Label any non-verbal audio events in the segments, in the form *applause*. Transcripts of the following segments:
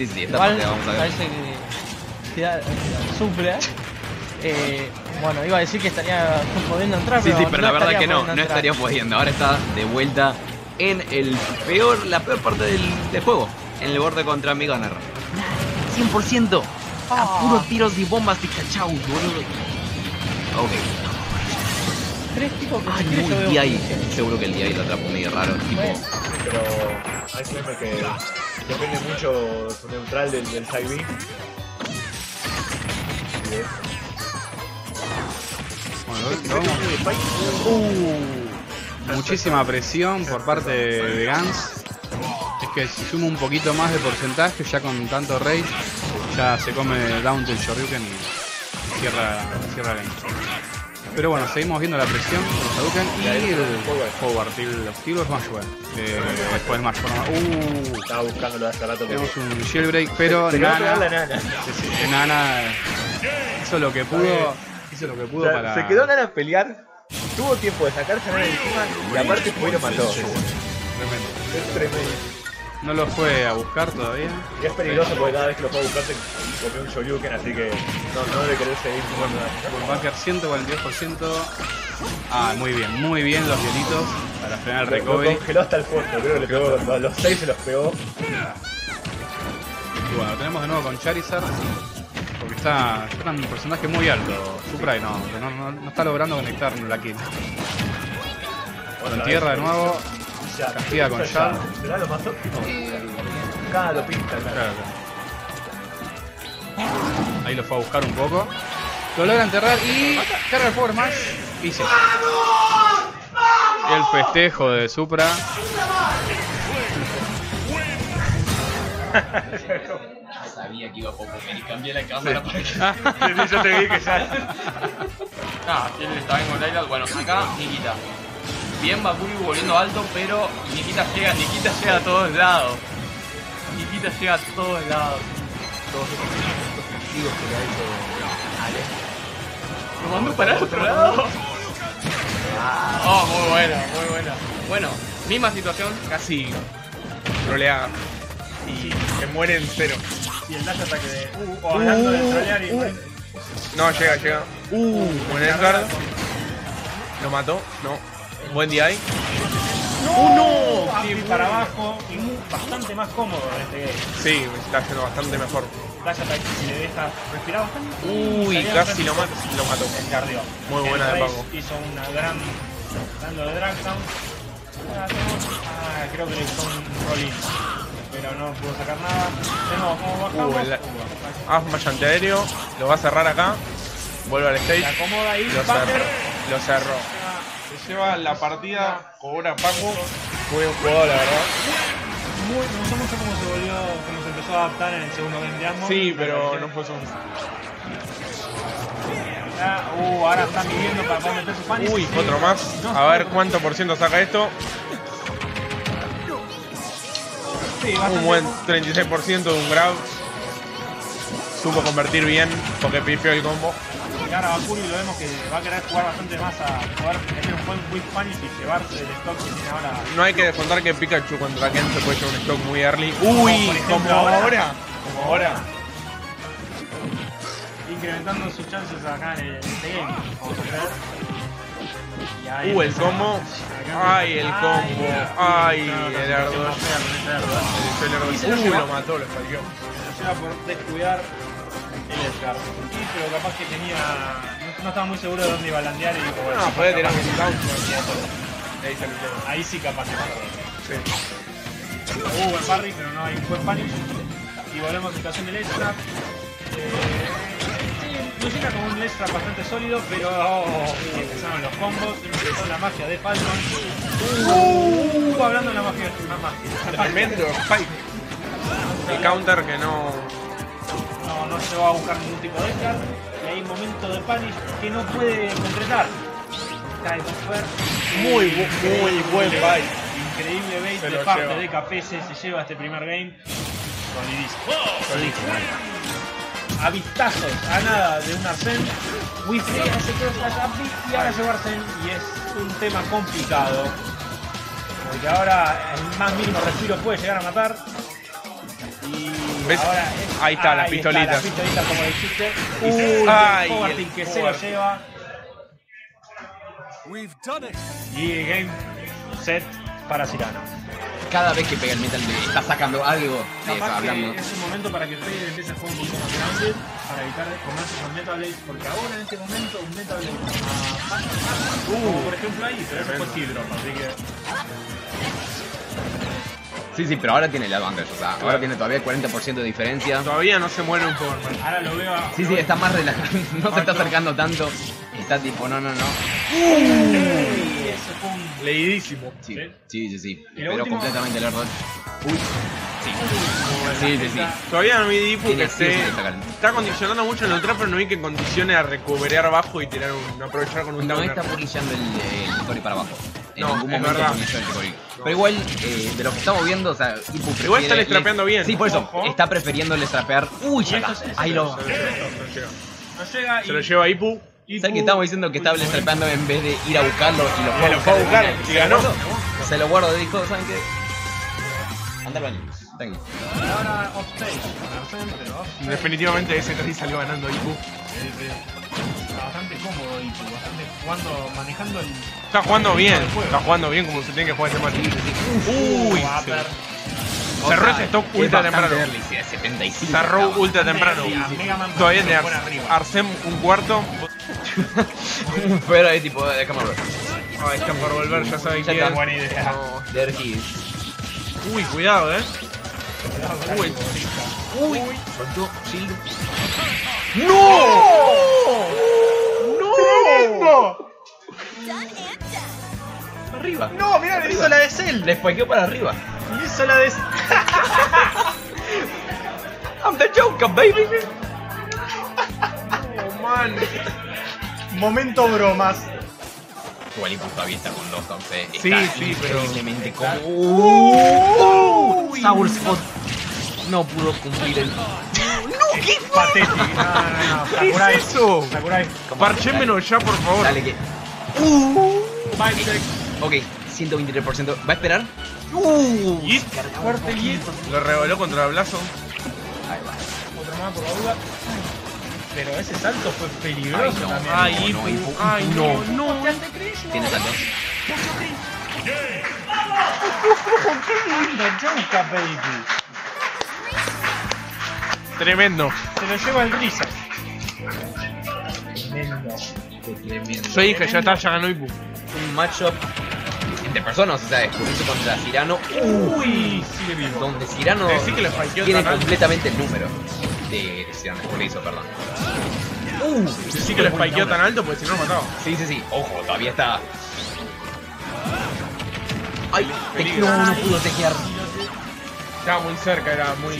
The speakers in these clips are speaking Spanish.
Sí, sí, esta Igual parte vamos a ver. parece que queda- sufre. Eh, bueno, iba a decir que estaría pudiendo entrar, Sí, pero sí, pero la no verdad estaría que no, no estaría pudiendo. Ahora está de vuelta en el peor, la peor parte del, del juego, en el borde contra mi Gunner. 100% a Ah. puros tiros y bombas de cachau, boludo. Ok. Tres tipos que Ay, no, el DI. que- Seguro que el DI lo atrapó medio raro. Tipo. Pero hay siempre que depende mucho su neutral del, del side B. Bueno. Uh, muchísima presión por parte de Gans. Es que si suma un poquito más de porcentaje, ya con tanto rage, ya se come down del Shoryuken y cierra, cierra game. Pero bueno, seguimos viendo la presión los Hadouken y el forward, el- los tiros más bueno. Eh, después más forma. Uh, Estaba buscándolo hace rato. tenemos un jailbreak, pero Nana, nana. Nana hizo lo que pudo, hizo lo que pudo para. Se quedó Nana a pelear. Tuvo tiempo de sacarse a Nana encima y aparte fue y lo mató. Tremendo. Es tremendo. No lo fue a buscar todavía. Y es peligroso porque cada vez que lo fue a buscar te comió un Shoryuken, así que no, no debe querer seguir jugando. Bunker 142%. Ah, muy bien, muy bien los hielitos para frenar el Lo recovery. congeló hasta el fondo, creo que le pegó, a los 6 se los pegó. Y bueno, tenemos de nuevo con Charizard. Porque está, está un personaje muy alto, Supra, y no, no, no, no está logrando conectar la kill. Con tierra de nuevo. Castiga con ya. Shard. ¿Será lo mató? Cada lo pinta, claro. Claro, claro. Ahí lo fue a buscar un poco. Lo logra enterrar y carga el Power Smash. Y sí. El festejo de Supra. *laughs* sabía que iba a poco y cambié la cámara para que. Sí, *laughs* sí, yo te vi que ya. Ah, ¿quién está en Golairal? Bueno, acá Nikita. Bien Bakuri volviendo alto, pero Nikita llega, Nikita llega a todos lados. Nikita llega a todos lados. Todos estos castigos que le ha hecho Ale. Lo mandó para el otro lado. Oh, muy buena, muy buena. Bueno, misma situación, casi troleada. Y se muere en cero. Y el dash ataque de. Uh, o hablando de trolear y. No, llega, llega. Uh, buen Edgar. Lo mató, no. Buen DI. ¡No! Ampi para abajo y muy- bastante más cómodo en este game. Sí, me está yendo bastante mejor. Dash ataque si le deja respirar bastante. Uy, casi lo mató. Lo mató. Muy El buena de Paco. Hizo una gran. Dando de Dragdown. Ah, tenemos- ah, creo que le hizo un roll Pero no pudo sacar nada. De nuevo, ¿cómo bajamos? Uh, el- Uh, Haz machante aéreo. Lo va a cerrar acá. Vuelve al se stage. acomoda ahí. Lo. Lo cerró. Se lleva la partida. Cobra Paco. Muy buen jugador, la verdad. Muy, me gustó mucho cómo se volvió, cómo se empezó a adaptar en el segundo game de Asmo. Sí, pero no fue su. Ah, Uh, ahora están viviendo para poder meter su pan. Uy, otro más. A ver cuánto por ciento saca esto. Sí, Un buen bu- 36% de un grab. Supo convertir bien porque pifió el combo. Y ahora Bakuri lo vemos que va a querer jugar bastante más a poder meter un buen quick punish y llevarse el stock que tiene ahora. No hay que descontar que Pikachu contra Ken se puede llevar un stock muy early. Uy, como ahora. Como ahora. Incrementando sus chances acá en el- este game. Vamos a Uh, el combo. Ay, el combo. Ay, el ardor. El lo Uh, lo mató, lo salió. Se por descuidar el. Sí, pero capaz que tenía. No, no estaba muy seguro de dónde iba a landear y dijo, bueno, No, sí, puede tirar un down. Ahí se lo. Ahí sí capaz que pasó. Sí. Uh, buen parry, pero no hay un buen punish. Y volvemos a situación del extra. Eh, Lucina con un extra bastante sólido, pero empezaron los combos, empezó la magia de Falcon. Uh, hablando de la magia de la magia. Tremendo spike. El counter que no. No, se va a buscar ningún tipo de extra. Y hay un momento de punish que no puede concretar. Cae. Muy, muy buen bait. Increíble bait de parte lleva. de KPS, se lleva este primer game. Solidísimo. A vistazos, a nada de un Arsene. Wi-Fi y ahora lleva Arsene y es un tema complicado. Porque ahora el más mínimo respiro puede llegar a matar. Ahí está, la ahí pistolita. la pistolita como dijiste. Uy, ay, el que se lo lleva. We've done it. Y game set para Cirano. Cada vez que pega el metal le está sacando algo de eso, hablando. es un momento para que Fade empiece a jugar un poquito más grande para evitar comerse con Metal Blade, porque ahora en este momento un Metal Blade como por ejemplo ahí, pero eso fue así que Sí, sí, pero ahora tiene el advantage, o sea, ahora tiene todavía el 40% de diferencia. Todavía no se muere un Powerman. ahora lo veo. Sí, sí, está más relajado, *laughs* no se está acercando tanto. Está tipo, no, no, no. Y ese fue un... Leidísimo. Sí, Sí. sí, sí, Pero último- completamente el error. Uy, sí. Sí, sí, sí. Todavía no vi Dipu que sacar. Está condicionando mucho el neutral, pero no vi que condicione a recuperar abajo y tirar un. aprovechar con un No downer. está purillando el, el Tori para abajo. En No, ningún momento verdad. purilló el. Pero igual, eh, de lo que estamos viendo, o sea, Ipu prefiere... Igual está lestrapeando bien. Sí, por eso, Ojo. está prefiriendo el strapear. Uy, ya está. es- Ahí lo... Se lo lleva, se lo lleva. No llega y... Se lo lleva Ipu. y ¿Sabes que estamos diciendo que estaba lestrapeando en vez de ir a buscarlo y lo Y fue a buscar, y Se lo ganó. guardo, Se lo guardo, dijo, ¿saben qué? Anda al baño. Con offstage. Definitivamente ese 3 salió ganando Ipu. Eh, eh, Está bastante cómodo y bastante jugando, manejando el... Está jugando bien. Está jugando bien como se tiene que jugar este match. Uy, cerró ese stock ultra temprano. Sí, 75. Cerró ultra temprano. Todavía arriba. Arsem un cuarto. *laughs* Pero ahí tipo, déjame ver. Ahí están por volver, ya saben Ya quién. está. Buena idea. No. There he is. Uy, cuidado, eh. Uy. Uy, soltó shield. Arriba. No, mirá, le hizo la de Cell. Le spikeó para arriba. Le hizo la de *laughs* I'm the Joker, baby. Oh, man. Momento bromas. Igual Ipu todavía está con dos, entonces Sí, está sí, pero- increíblemente cómodo. Uh, Sour Spot no pudo cumplir el... Patético. No, no, no. ¿Qué Sakurai. es eso? Sakurai. Parchémelo ya, por favor. Dale que... Check. Ok, 123%. ¿Va a esperar? Uh, Yeet. Fuerte y Lo revoló contra el Blazo. Ahí va. Otro más por la duda. Pero ese salto fue Ay, peligroso no. también. Ay, no, Ay, no. no, no. Tiene salto. The Joker, baby. Tremendo. Se lo lleva el Risa. Tremendo. Yo dije, ya está, ya ganó Ipu. Un matchup entre personas, o sea, Escurrizo contra Cirano. Uy, sigue vivo. Donde Cirano le tiene completamente el número de, de Cirano, Escurrizo, perdón. Sí que le spikeó tan alto porque si no lo mataba. Sí, sí, sí. Ojo, todavía está. Ay, te no, no pudo tejear. Estaba muy cerca, era muy.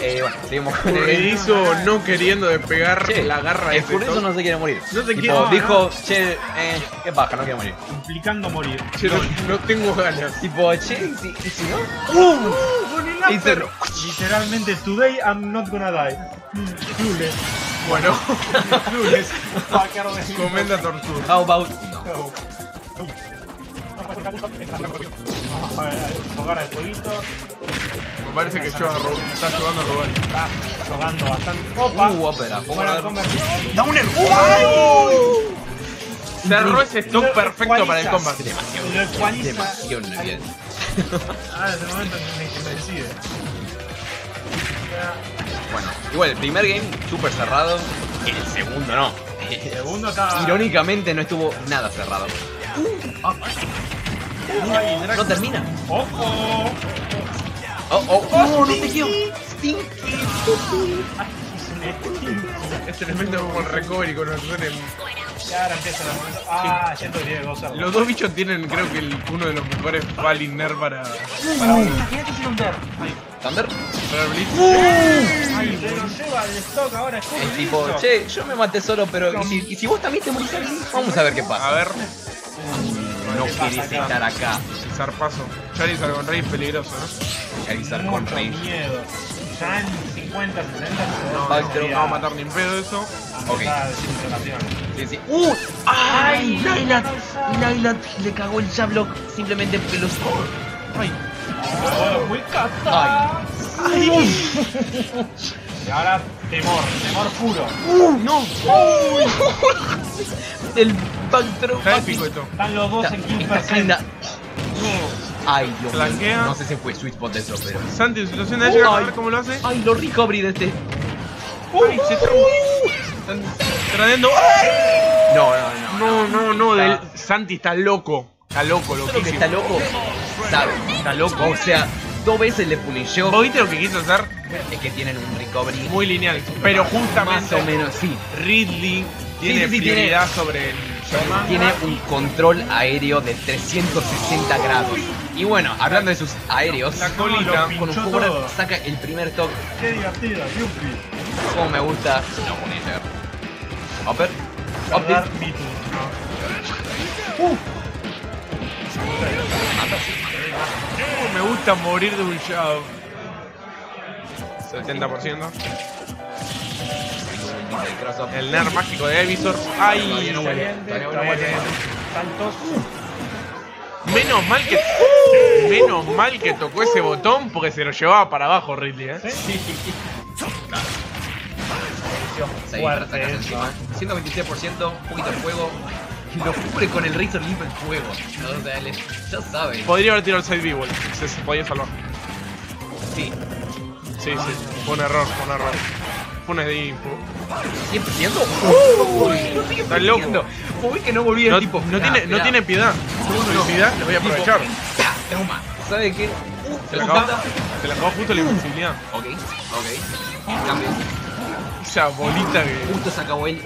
Eh, bueno, seguimos con el Escurridizo no queriendo despegar Che, la garra de top. no se quiere morir. No se Tipo, quiere- no, Dijo, che, eh, qué baja, no quiere morir. Implicando morir. Che, no, no tengo ganas. Tipo, che, ¿y si, y si no? ¡Uh! Y se- Literalmente, today I'm not gonna die. Mm, Clueless. Bueno, Clueless. *laughs* Fucker de- comenta tortura. How about no? A ver, Jugar al jueguito. Me parece que yo está ayudando a robar. Está jugando bastante. Opa. Uh, ópera. Downer. Cerró ese stock Lo perfecto para el combat. Ecualiza. Demasiado bien. Ah, desde el momento que me decide. Bueno, igual el primer game súper cerrado. El segundo no. El segundo está. Irónicamente no estuvo nada cerrado. Ay, No termina. ¡Ojo! Oh, oh, oh, no te quiero. Stinky. Es tremendo como el recovery con el Renem. Y ahora empieza la momento. Ah, siento que tiene dos. Los dos bichos tienen, creo que el- uno de los mejores Baliner para, un der. Thunder. para Blitz. Ay, se lo lleva el stock ahora. Es tipo, che, yo me maté solo, pero ¿y si, vos también te morís? Vamos a ver qué pasa. A ver, No querés estar acá. zarpazo. Charizard con Rey peligroso, ¿no? Charizard con Mucho Rage. miedo. Ya en 50, 60 No, no, no va a matar ni en pedo eso. Ok. Sí, sí. ¡Uh! ¡Ay! Nailat. Nailat le cagó el Jablock simplemente pelos. Ay, Oh, muy cata. Y ahora temor, temor puro. ¡No! El backthrow. Está épico esto. Están los dos Está, en está 15%. kinda- Ay, Dios mío. No sé si fue sweet spot eso, pero. Santi en situación de llegar a ver cómo lo hace. Ay, lo recovery de este. Ay, se está están tradeando. No, no, No, no, no, Está- del- Santi está loco. Está loco, loquísimo. está loco. Sabe. Está loco. O sea, dos veces le punisheó. ¿Vos viste lo que quiso hacer? Es que tienen un recovery. Muy lineal. Pero Más justamente o menos, sí. Ridley tiene sí, sí, prioridad sobre el. Tiene un control aéreo de 360 grados. Y bueno, hablando de sus aéreos, La colita. Con un jugador todo. saca el primer toque. Qué divertido, Yuppie. Como me gusta. No, Punisher. Upper. Me gusta morir de un shove. 70%. El Ner mágico de Evisor. ¡Ay! no huele. Huele. Menos mal que. Menos mal que tocó ese botón porque se lo llevaba para abajo Ridley, ¿eh? Fuerte encima. 126%, un poquito de fuego. Y lo cubre con el Razor Leaf el fuego. ¿no? O sea, él es- ya sabe. Podría haber tirado el side B-Wall. Se, se podía salvar. Sí. Sí, sí. Fue un error, fue un error. Fue un edit. 100%. Uy, lo sigue Está loco. Uy, que no volví el No, tipo. no tiene, no tiene piedad. No tiene piedad, le voy a aprovechar. Toma. ¿Sabe qué? Se le acabó, se le acabó justo la invencibilidad. Ok, ok. Cambio. Esa bolita que. Justo se acabó él.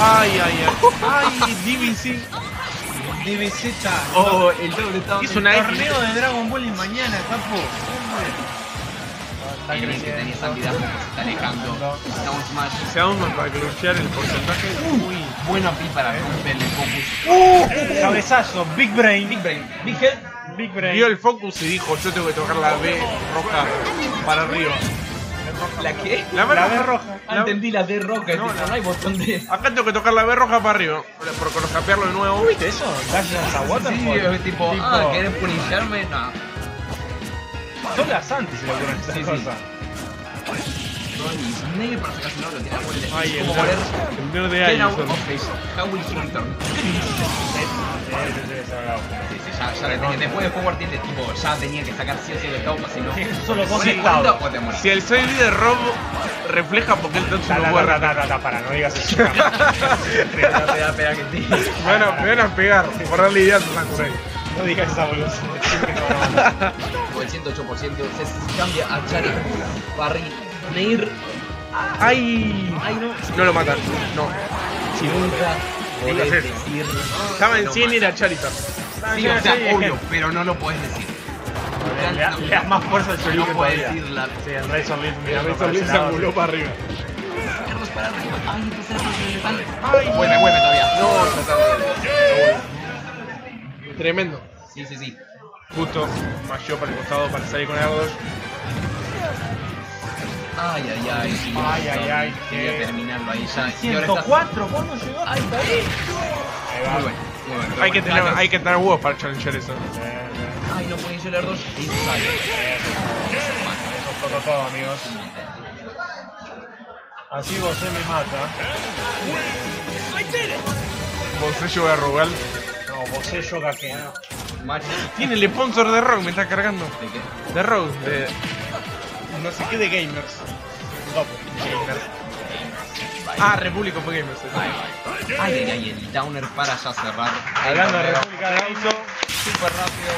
Ay, ay, ay. Ay, DBC. DBZ. Oh, el doble estaba. Una X. Torneo de Dragon Ball y mañana, capo. Está El que tenía esa vida se está alejando. Se da uno para crunchear el porcentaje. Uy. Bueno pi para romper el focus. Cabezazo, Big Brain. Big Brain. Big Head. Big Brain. Vio el focus y dijo: Yo tengo que tocar la B roja para arriba. ¿La qué? La B La roja. B roja. Ah, entendí la D roca. No, tipo, la- no hay botón de. Acá tengo que tocar la B roja para arriba. Por capearlo de nuevo. ¿Viste eso? Dashes a Sí, Waterfall. es tipo, ah, ¿querés punisharme? No. Solo a Santi se Sí, sí. cosa. Y Snape para sacarse el oro, tiene la vuelta. Ay, el como poner. nerd- el nerd de Get out Allison. of face. How will he return? Sí, sí, ya, ya le tenía. Después de Howard tiene tipo, ya tenía que sacar sí o sí el caupa, si no. Solo con o te. Si el B de Rob refleja porque el no puede para, no digas eso. Que. Me van a, me van a pegar por darle ideas a Sakurai. No digas esa boludez. No a. Con el 108% se cambia a Chari, Barry, Neir. ¡Ay! Ay, no. No lo matan. No. Si nunca podés decir. Estaba en no 100 y era Charizard. Sí, o sea, obvio, pero no lo puedes decir. Le, da- le das más fuerza al No Shoryuken puedes todavía. decir la. Sí, el Razor Leaf, mira, Razor Leaf se anguló para arriba. Perros para arriba. Ay. Vuelve, vuelve todavía. No, ya está. Tremendo. Sí, sí, sí. Justo mayor para el costado para salir con Erdos. Ay, ay, ay. sí, Ay, ay, ay, Quería qué- terminarlo ahí ya. Y ahora estás- 104, ¿cuándo llegó? Ay, está bien. Ahí va. Muy bueno, muy bueno. Hay que, Pero tener, bueno, hay que tener huevos para challenger eso. Ay, no pueden llegar dos. Inside. Eso todo, todo, amigos. Así José me mata. Bolsillo de Rugal. No, José yo que Match. Tiene el sponsor de Rogue, me está cargando. ¿De qué? De Rogue, de. No sé qué de Gamers. Ah, Repúblico fue Gamers. Ay, ay, ay, ay, el downer para ya cerrar. Hablando de República de Auto. Súper rápido.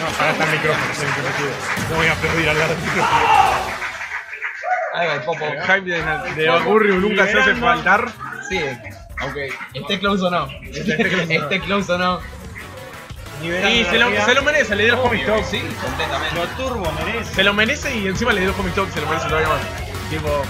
No, para estar el micrófono, soy interrumpido. No voy a aplaudir al lado del micrófono. Ahí va el popo. Hype de, de nunca se hace faltar. Sí, aunque esté close o no. Esté close o no. Esté close o no. Liberando Y se lo, se lo merece, le dio el comic talk. Sí, completamente. Lo turbo merece. Se lo merece y encima le dio el comic talk, se lo merece todavía más. Tipo,